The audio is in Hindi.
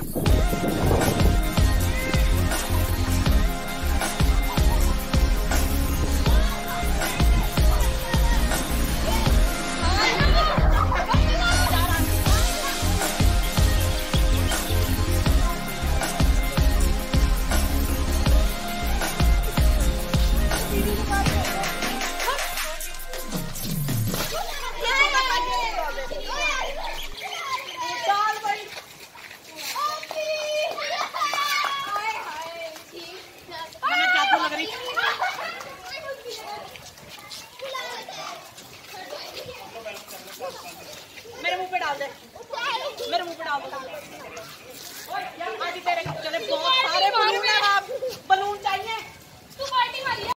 Música मुँह पे डाल दे। मेरे मुँह पे डाल दे।